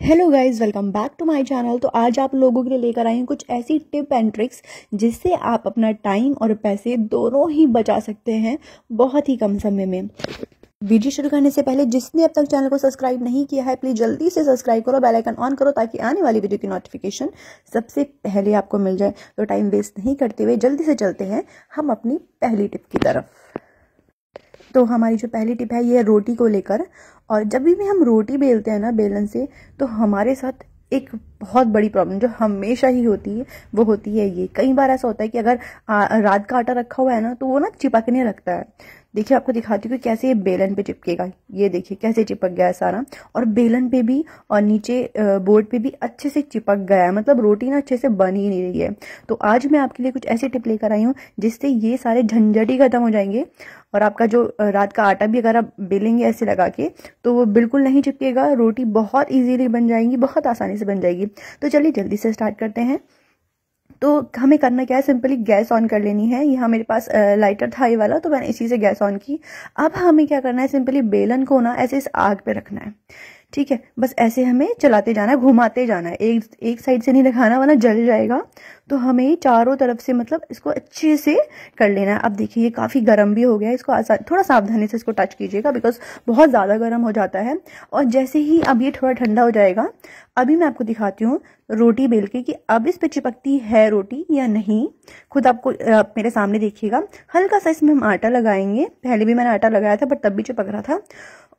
Hello guys welcome back to my channel तो आज आप लोगों के लिए लेकर आई हूँ कुछ ऐसी टिप एंड ट्रिक्स जिससे आप अपना टाइम और पैसे दोनों ही बचा सकते हैं बहुत ही कम समय में। वीडियो शुरू करने से पहले जिसने अब तक चैनल को सब्सक्राइब नहीं किया है प्लीज़ जल्दी से सब्सक्राइब करो बेल आइकन ऑन करो ताकि आने वाली वीडियो की नोटिफिकेशन सबसे पहले आपको मिल जाए। तो टाइम वेस्ट नहीं करते हुए जल्दी से चलते हैं हम अपनी पहली टिप की तरफ़। तो हमारी जो पहली टिप है, ये रोटी को लेकर। और जब भी हम रोटी बेलते हैं ना बेलन से तो हमारे साथ एक बहुत बड़ी प्रॉब्लम जो हमेशा ही होती है, वो होती है ये। कई बार ऐसा होता है कि अगर रात का आटा रखा हुआ है ना तो वो ना चिपकने लगता है। देखिए, आपको दिखाती हूँ कि कैसे ये बेलन पे चिपकेगा। ये देखिए, कैसे चिपक गया है सारा। और बेलन पे भी, और नीचे बोर्ड पे भी अच्छे से चिपक गया है। मतलब रोटी ना अच्छे से बन ही नहीं रही है। तो आज मैं आपके लिए कुछ ऐसी टिप लेकर आई हूँ, जिससे ये सारे झंझट ही खत्म हो जाएँगे। और आपका जो रात का आटा भी अगर आप बेलेंगे ऐसे लगा के तो वो बिल्कुल नहीं चिपकेगा। रोटी बहुत ईजीली बन जाएँगी, बहुत आसानी से बन जाएगी। तो चलिए जल्दी से स्टार्ट करते हैं। तो हमें करना क्या है? सिंपली गैस ऑन कर लेनी है। यहाँ मेरे पास लाइटर था ये वाला तो मैंने इसी से गैस ऑन की। अब हमें क्या करना है? सिंपली बेलन को ना ऐसे इस आग पे रखना है। ठीक है? बस ऐसे हमें चलाते जाना है, घुमाते जाना है। एक एक साइड से नहीं दिखाना, वरना जल जाएगा। तो हमें चारों तरफ़ से मतलब इसको अच्छे से कर लेना है। अब देखिए, ये काफ़ी गर्म भी हो गया है। इसको आसान थोड़ा सावधानी से इसको टच कीजिएगा बिकॉज़ बहुत ज़्यादा गर्म हो जाता है। और जैसे ही अब ये थोड़ा ठंडा हो जाएगा, अभी मैं आपको दिखाती हूँ रोटी बेल के कि अब इस पर चिपकती है रोटी या नहीं। खुद आपको आप मेरे सामने देखिएगा। हल्का सा इसमें हम आटा लगाएँगे। पहले भी मैंने आटा लगाया था बट तब भी चिपक रहा था।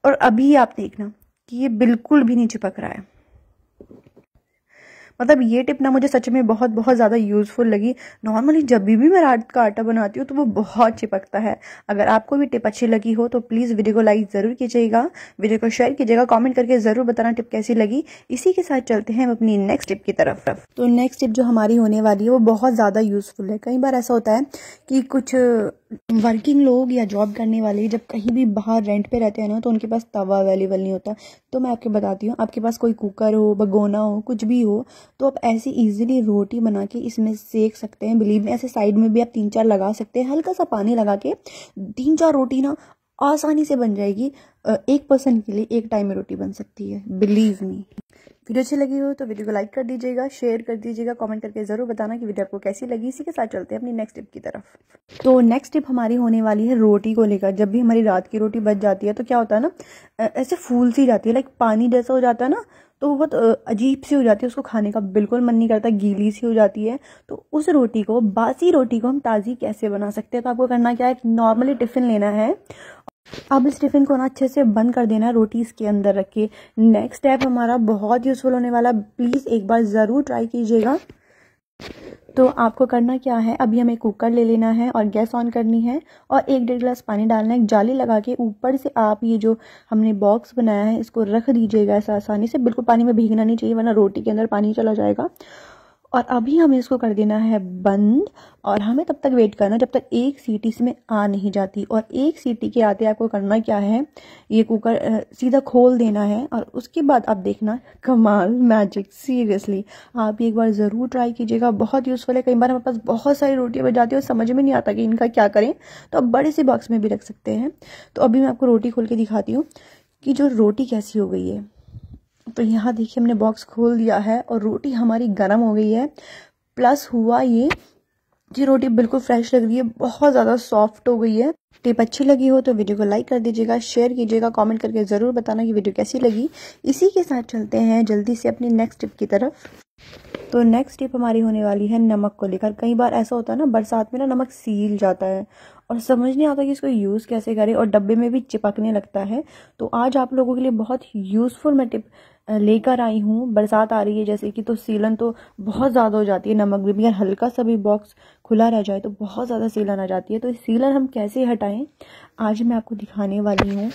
और अभी आप देखना कि ये बिल्कुल भी नहीं चिपक रहा है। मतलब ये टिप ना मुझे सच में बहुत बहुत ज़्यादा यूज़फुल लगी। नॉर्मली जब भी मैं रात का आटा बनाती हूँ तो वो बहुत चिपकता है। अगर आपको भी टिप अच्छी लगी हो तो प्लीज़ वीडियो को लाइक ज़रूर कीजिएगा। वीडियो को शेयर कीजिएगा कॉमेंट करके ज़रूर बताना टिप कैसी लगी। इसी के साथ चलते हैं हम अपनी नेक्स्ट टिप की तरफ़। तो नेक्स्ट टिप जो हमारी होने वाली है, वो बहुत ज़्यादा यूज़फुल है। कई बार ऐसा होता है कि कुछ वर्किंग लोग या जॉब करने वाले जब कहीं भी बाहर रेंट पे रहते हैं ना तो उनके पास तवा अवेलेबल नहीं होता। तो मैं आपको बताती हूँ, आपके पास कोई कुकर हो, भगोना हो, कुछ भी हो तो आप ऐसे इजीली रोटी बना के इसमें सेक सकते हैं बिलीव में ऐसे साइड में भी आप तीन चार लगा सकते हैं। हल्का सा पानी लगा के तीन चार रोटी ना आसानी से बन जाएगी। एक पर्सन के लिए एक टाइम में रोटी बन सकती है बिलीव मी वीडियो अच्छी लगी हो तो वीडियो को लाइक कर दीजिएगा शेयर कर दीजिएगा कमेंट करके ज़रूर बताना कि वीडियो आपको कैसी लगी। इसी के साथ चलते हैं अपनी नेक्स्ट टिप की तरफ़। तो नेक्स्ट टिप हमारी होने वाली है रोटी को लेकर। जब भी हमारी रात की रोटी बच जाती है तो क्या होता है ना ऐसे फूल सी जाती है लाइक पानी जैसा हो जाता है ना तो वो बहुत अजीब सी हो जाती है, उसको खाने का बिल्कुल मन नहीं करता, गीली सी हो जाती है। तो उस रोटी को, बासी रोटी को हम ताज़ी कैसे बना सकते हैं? तो आपको करना क्या है नॉर्मली टिफ़िन लेना है। अब इस टिफ़िन को ना अच्छे से बंद कर देना है रोटी इसके अंदर रख के। नेक्स्ट स्टेप हमारा बहुत यूज़फुल होने वाला प्लीज़ एक बार ज़रूर ट्राई कीजिएगा। तो आपको करना क्या है? अभी हमें कुकर ले लेना है और गैस ऑन करनी है और एक डेढ़ गिलास पानी डालना है। जाली लगा के ऊपर से आप ये जो हमने बॉक्स बनाया है, इसको रख दीजिएगा ऐसा आसानी से। बिल्कुल पानी में भीगना नहीं चाहिए, वरना रोटी के अंदर पानी चला जाएगा। और अभी हमें इसको कर देना है बंद, और हमें तब तक वेट करना जब तक एक सीटी इसमें आ नहीं जाती। और एक सीटी के आते आपको करना क्या है, ये कुकर सीधा खोल देना है, और उसके बाद आप देखना। कमाल मैजिक सीरियसली आप एक बार ज़रूर ट्राई कीजिएगा, बहुत यूज़फुल है। कई बार हमारे पास बहुत सारी रोटियाँ बच जाती है और समझ में नहीं आता कि इनका क्या करें। तो आप बड़े से बॉक्स में भी रख सकते हैं। तो अभी मैं आपको रोटी खोल के दिखाती हूँ कि जो रोटी कैसी हो गई है। तो यहाँ देखिए हमने बॉक्स खोल दिया है और रोटी हमारी गर्म हो गई है। प्लस हुआ ये जी रोटी बिल्कुल फ्रेश लग रही है, बहुत ज़्यादा सॉफ्ट हो गई है। टिप अच्छी लगी हो तो वीडियो को लाइक कर दीजिएगा शेयर कीजिएगा कमेंट करके ज़रूर बताना कि वीडियो कैसी लगी। इसी के साथ चलते हैं जल्दी से अपनी नेक्स्ट टिप की तरफ़। तो नेक्स्ट टिप हमारी होने वाली है नमक को लेकर। कई बार ऐसा होता है ना, बरसात में ना नमक सील जाता है और समझ नहीं आता कि इसको यूज़ कैसे करें और डब्बे में भी चिपकने लगता है। तो आज आप लोगों के लिए बहुत यूज़फुल मैं टिप लेकर आई हूँ। बरसात आ रही है, जैसे कि तो सीलन तो बहुत ज़्यादा हो जाती है नमक भी। अगर हल्का सा भी बॉक्स खुला रह जाए तो बहुत ज़्यादा सीलन आ जाती है। तो सीलन हम कैसे हटाएँ, आज मैं आपको दिखाने वाली हूँ।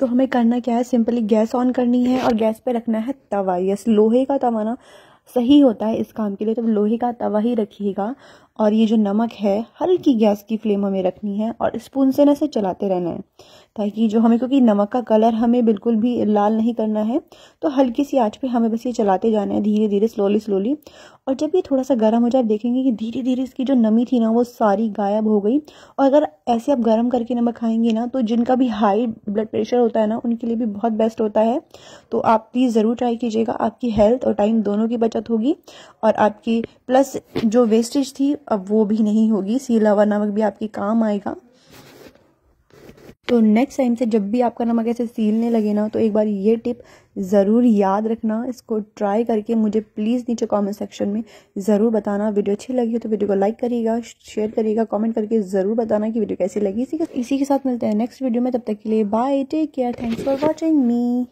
तो हमें करना क्या है सिंपली गैस ऑन करनी है और गैस पे रखना है तवा। यस लोहे का तवा ना सही होता है इस काम के लिए तो लोहे का तवा ही रखिएगा। और ये जो नमक है, हल्की गैस की फ्लेम हमें रखनी है और स्पून से ना इसे चलाते रहना है। ताकि जो हमें, क्योंकि नमक का कलर हमें बिल्कुल भी लाल नहीं करना है तो हल्की सी आँच पे हमें बस ये चलाते जाना है धीरे धीरे स्लोली स्लोली और जब ये थोड़ा सा गर्म हो जाए देखेंगे कि धीरे धीरे इसकी जो नमी थी ना, वो सारी गायब हो गई। और अगर ऐसे आप गर्म करके नमक खाएँगे ना तो जिनका भी हाई ब्लड प्रेशर होता है ना, उनके लिए भी बहुत बेस्ट होता है। तो आप प्लीज़ ज़रूर ट्राई कीजिएगा, आपकी हेल्थ और टाइम दोनों की बचत होगी। और आपकी प्लस जो वेस्टेज थी अब वो भी नहीं होगी। सीला हुआ नमक भी आपकी काम आएगा। तो नेक्स्ट टाइम से जब भी आपका नमक ऐसे सीलने लगे ना तो एक बार ये टिप ज़रूर याद रखना। इसको ट्राई करके मुझे प्लीज़ नीचे कमेंट सेक्शन में ज़रूर बताना। वीडियो अच्छी लगी हो तो वीडियो को लाइक करिएगा शेयर करिएगा कमेंट करके ज़रूर बताना कि वीडियो कैसी लगी। इसी इसी के साथ मिलते हैं नेक्स्ट वीडियो में। तब तक के लिए bye take care thanks for watching me